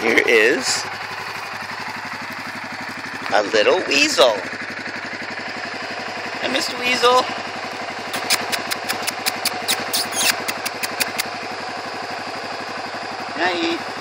Here is a little weasel. And Mr. Weasel. Night.